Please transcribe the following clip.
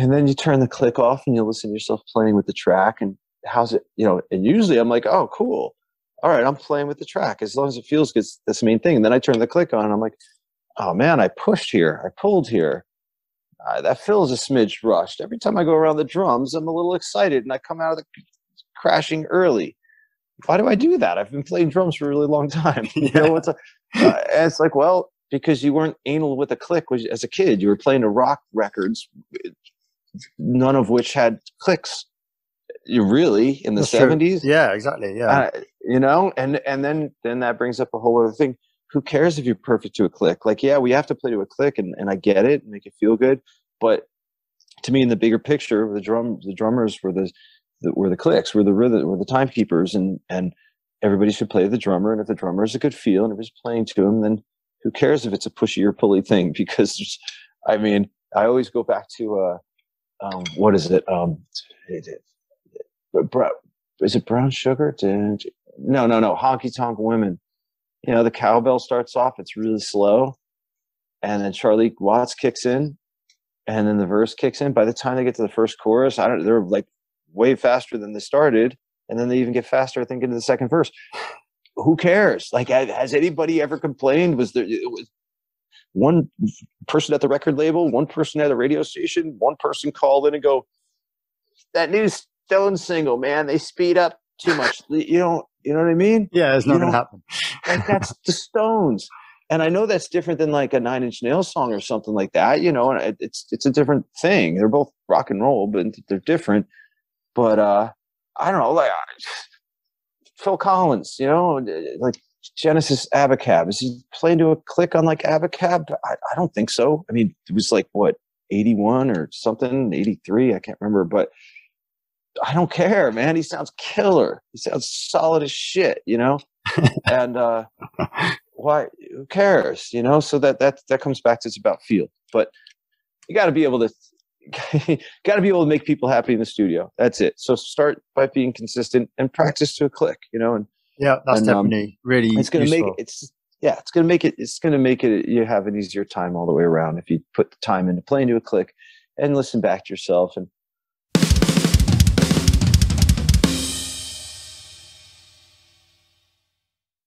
and then you turn the click off and you listen to yourself playing with the track and how's it you know and usually i'm like oh cool. All right i'm playing with the track. As long as it feels good that's the main thing. And then i turn the click on and i'm like oh man i pushed here. I pulled here. Uh, that feels a smidge rushed. Every time i go around the drums i'm a little excited and i come out of the crashing early. Why do i do that? I've been playing drums for a really long time. You know what's a, uh, it's like well because you weren't anal with a click as a kid you were playing to rock records none of which had clicks you really in the. 70s Yeah, exactly. Yeah. uh, you know and and then then that brings up a whole other thing who cares if you're perfect to a click like yeah we have to play to a click and, and i get it and make it feel good but to me in the bigger picture the drum the drummers were the, the were the clicks were the rhythm were the timekeepers and and everybody should play the drummer and if the drummer is a good feel and if he's playing to him then who cares if it's a pushy or pulley thing because i mean i always go back to uh um what is it? Um is it brown sugar? No no no honky tonk women. You know the cowbell starts off it's really slow and then charlie watts kicks in and then the verse kicks in. By the time they get to the first chorus i don't they're like way faster than they started and then they even get faster i think into the second verse. Who cares? Like has anybody ever complained? Was there was one person at the record label one person at a radio station one person called in and go that new stone single man they speed up too much you don't you know what i mean yeah, it's you not going to know, happen. like that's the Stones. And I know that's different than like a Nine Inch Nails song or something like that, you know. And it's it's a different thing. They're both rock and roll, but they're different. But uh I don't know, like Phil Collins, you know, like Genesis Abacab. Is he playing to a click on like Abacab? I, I don't think so. I mean, it was like what 81 or something, 83, I can't remember, but I don't care, man. He sounds killer. He sounds solid as shit, you know? and uh why who cares you know so that that that comes back to it's about feel but you got to be able to got to be able to make people happy in the studio that's it so start by being consistent and practice to a click you know and Yeah, that's And, um, definitely really it's going to make it it's yeah it's going to make it it's going to make it you have an easier time all the way around if you put the time into playing to a click and listen back to yourself and